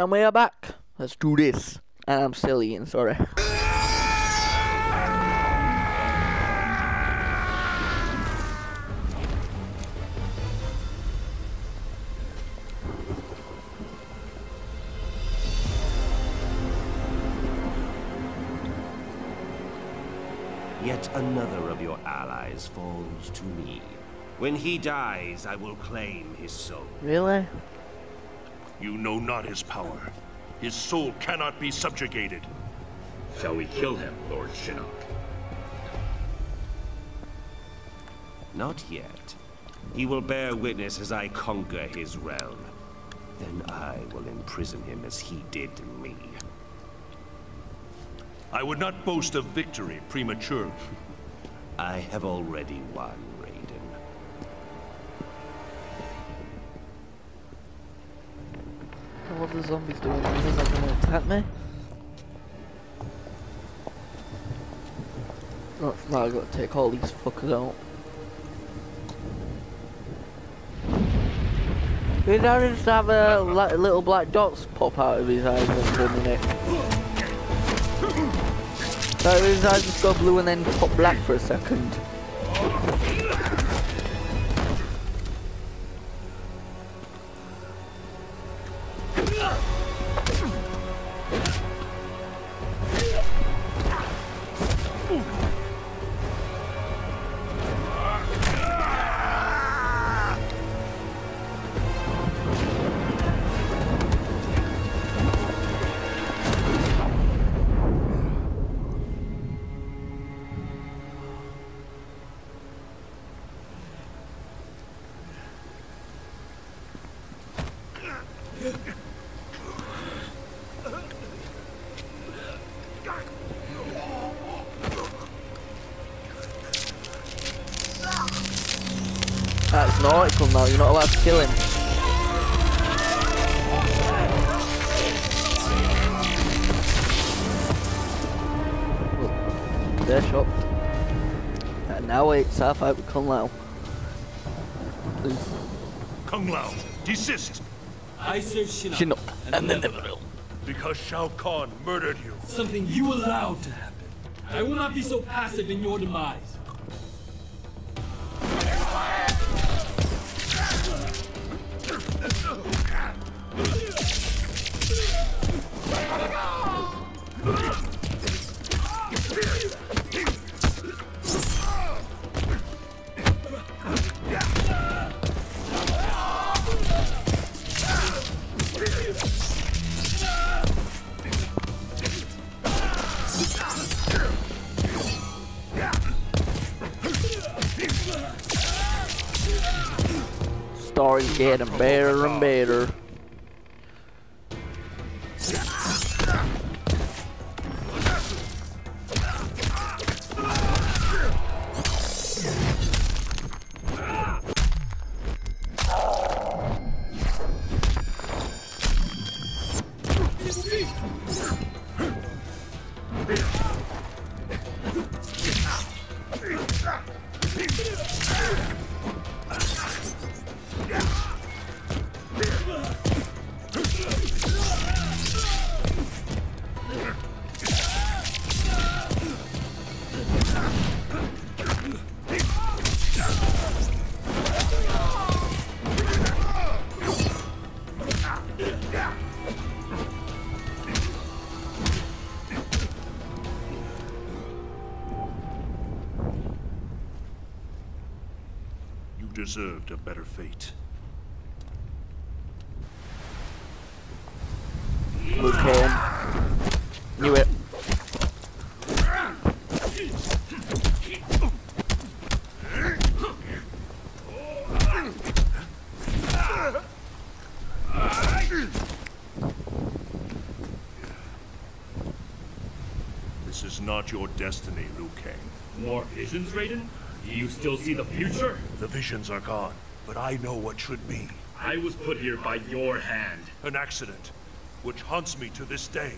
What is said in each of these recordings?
And we are back. Let's do this. And I'm still eating, sorry. Yet another of your allies falls to me. When he dies, I will claim his soul. Really? You know not his power. His soul cannot be subjugated. Shall we kill him, Lord Shinnok? Not yet. He will bear witness as I conquer his realm. Then I will imprison him as he did me. I would not boast of victory prematurely. I have already won, The zombies doing? Are they not gonna attack me? Oh, That's now I gotta take all these fuckers out. I just have a li little black dots pop out of his eyes for a minute? So his eyes just go blue and then pop black for a second. An article now, you're not allowed to kill him. Look, They're shocked. And now it's our fight with Kung Lao. Kung Lao, desist! I serve Shinnok. Shinnok, and, and then never will. Because Shao Kahn murdered you. something you allowed to happen. I will not be so passive in your demise. Getting better and better. Deserved a better fate. Luke Cage. Knew it. This is not your destiny, Liu Kang. More visions, Raiden? Do you still see the future? The visions are gone, but I know what should be. I was put here by your hand. An accident, which haunts me to this day.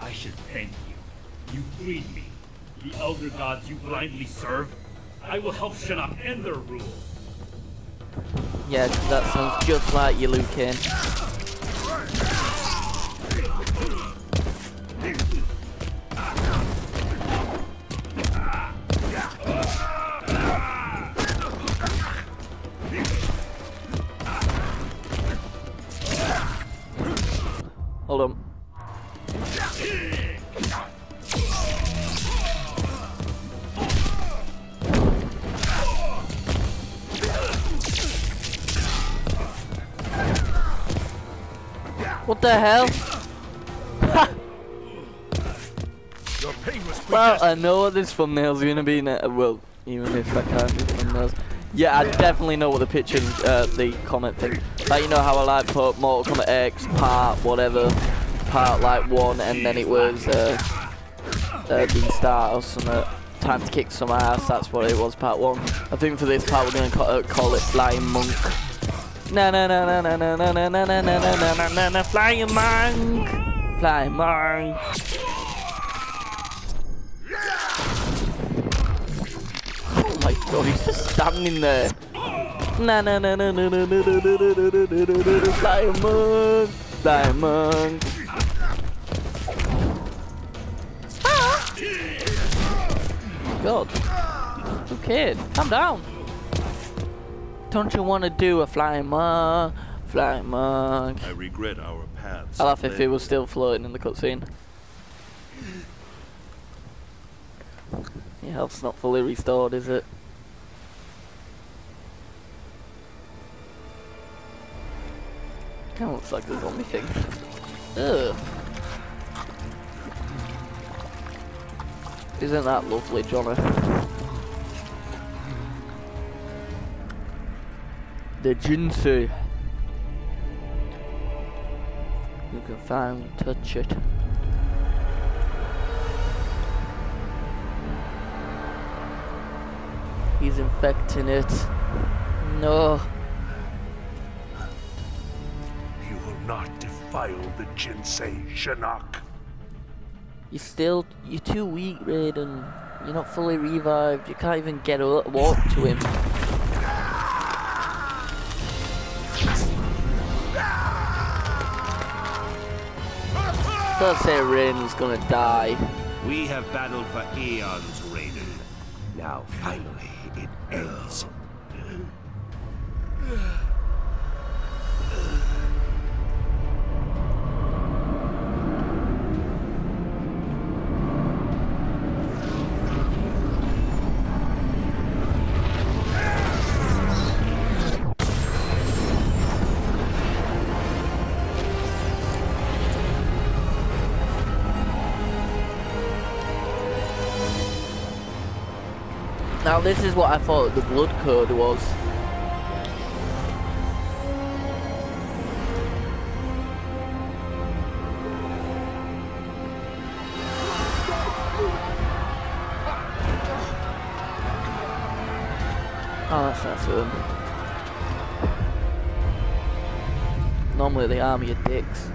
I should thank you. You freed me. The Elder Gods you blindly serve. I will help Shinnok end their rule. Yeah, that sounds just like you, Liu What the hell? Well, I know what this thumbnail's gonna be now. Well, even if I can't do thumbnails. Yeah, I definitely know what the picture, uh, the comment thing. Like, you know how I like put Mortal Kombat X, part whatever, part like one, and then it was, uh, uh, the start or something. Time to kick some ass, that's what it was, part one. I think for this part we're gonna call it Flying Monk. Na na na na na na na na na na na na na na na Flying Monk! Flying Monk! Oh my god, he's just standing there. Na na na na na na na na na na na na na Flying monk, flying monk. God. Okay, calm down. Don't you want to do a flying monk, flying monk? I regret our paths. I laugh if he was still floating in the cutscene. Your health's not fully restored, is it? Kinda looks like the zombie thing. Ugh. Isn't that lovely, Johnny? The Jinsei. You can finally touch it. He's infecting it. No. You will not defile the Jinsei, Shinnok. You're still, you're too weak, Raiden. You're not fully revived. You can't even get up, walk to him. Don't say Raiden's gonna die. We have battled for eons, Raiden. Now, finally, it ends. Now this is what I thought the blood code was. Oh, that's nice of. Normally the army are dicks.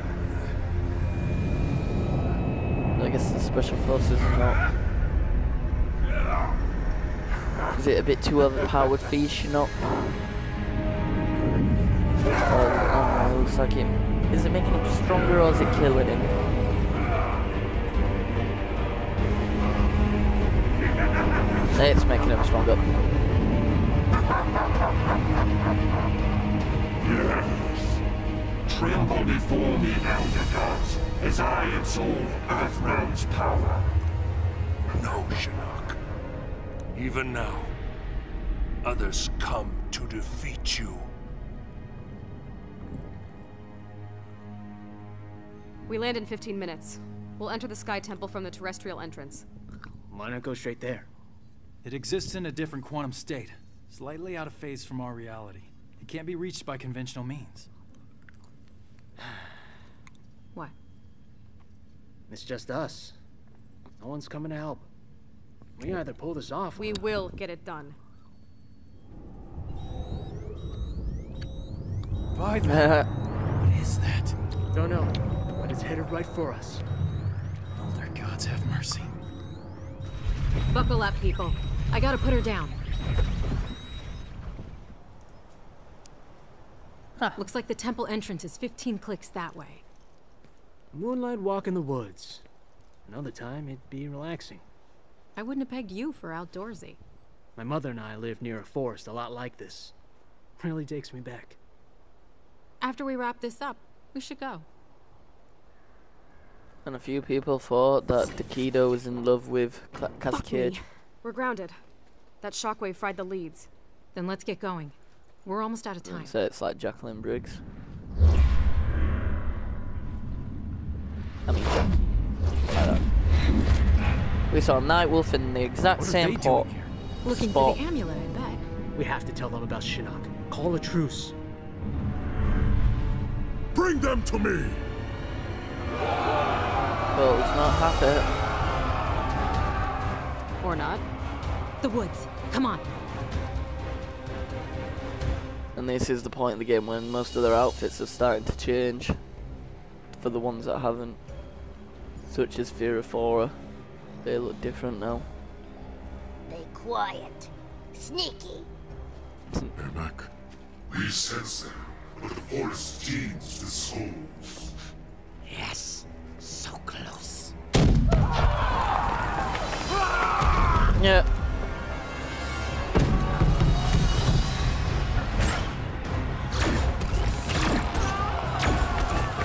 I guess the special forces are not. Is it a bit too overpowered for you, Shinnok? Oh, oh no, looks like it. Is it making him stronger or is it killing him? It's making him stronger. Yes. Tremble before me, Elder Gods, as I absorb Earthrealm's power. No, Shinnok. Even now, others come to defeat you. We land in 15 minutes. We'll enter the Sky Temple from the terrestrial entrance. Why not go straight there? It exists in a different quantum state, slightly out of phase from our reality. It can't be reached by conventional means. What? It's just us. No one's coming to help. We either pull this off. We will get it done. Viper, what is that? Don't know, but it's headed right for us. Well, gods have mercy. Buckle up, people. I gotta put her down. Looks like the temple entrance is 15 clicks that way. Moonlight walk in the woods. Another time, it'd be relaxing. I wouldn't have pegged you for outdoorsy. My mother and I lived near a forest a lot like this. Really takes me back. After we wrap this up, we should go. And a few people thought that Takeda was in love with Cla- Cassie Fuck me. We're grounded. That shockwave fried the leads. Then let's get going. We're almost out of time. So it's like Jacqueline Briggs. We saw Nightwolf in the exact What are same they doing here? Looking spot. for the amulet, I bet. We have to tell them about Shinnok. Call a truce. Bring them to me! But it's not happy. Or not. The woods. Come on. And this is the point of the game when most of their outfits are starting to change. For the ones that haven't. Such as Ferra They look different now. Be quiet. Sneaky. Ermac, we sense them, but the forest teems with souls. Yes. So close. Yeah.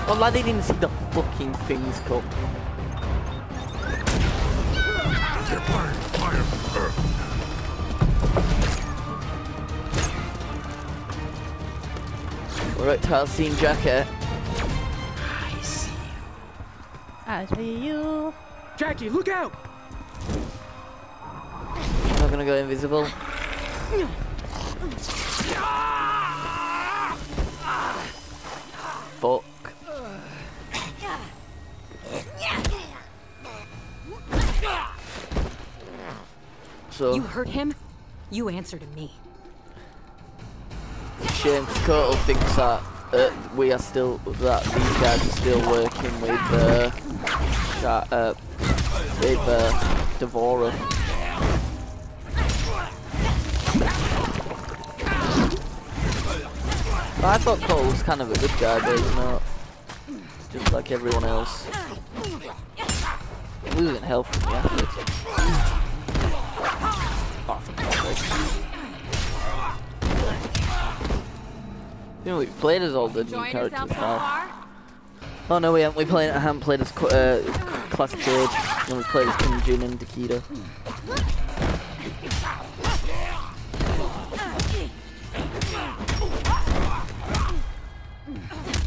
Well, I didn't see the fucking things come. They're flying fire from Earth. Alright, Talcine jacket. I see you. I see you. Jackie, look out! I'm not gonna go invisible. Ah! Fuck. So, You hurt him? You answer to me. Shane Kotal thinks that uh, we are still, that these guys are still working with, uh, that, uh, with, uh, D'Vorah. I thought Cole was kind of a good guy, but he's not. Just like everyone else. Losing health from the athletes. You know, we've played as all the new characters now. Oh no, we haven't. We played. I haven't played as Qu- uh, Classic Cage. And we played as Kung Jin and Takeda.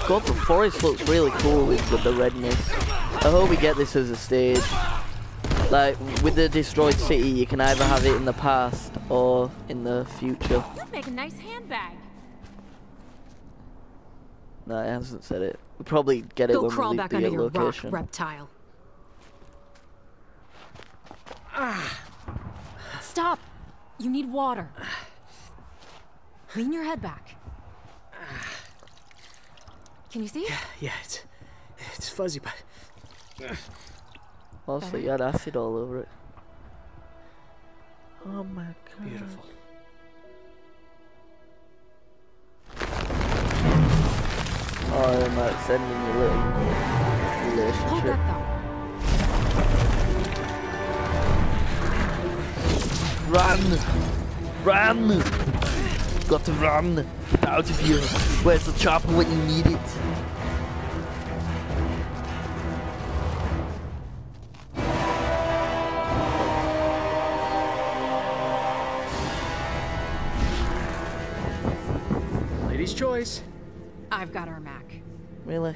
the Forest looks really cool with the, the redness. I hope we get this as a stage. Like with the destroyed city, you can either have it in the past or in the future. You'd make a nice handbag. No, it hasn't said it. We'll probably get it Go when crawl we leave back the under your location. rock, reptile. Ah! Stop! You need water. Lean your head back. Can you see? Yeah, it's it's fuzzy, but Also, you had acid all over it. Oh my god. beautiful. Oh, I'm like sending you a little Hold relationship. that thought. Run! Run! Got to run! Out of here! Where's the chopper when you need it? I've got Ermac. Really?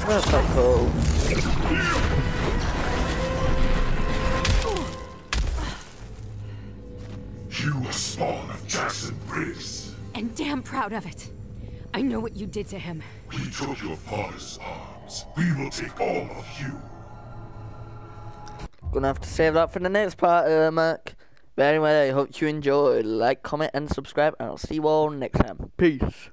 That's not cool. You a spawn of Jackson Briggs. And damn proud of it. I know what you did to him. We took your father's arms. We will take all of you. Gonna have to save that for the next part, uh, Mark. But anyway, I hope you enjoyed. Like, comment, and subscribe, and I'll see you all next time. Peace.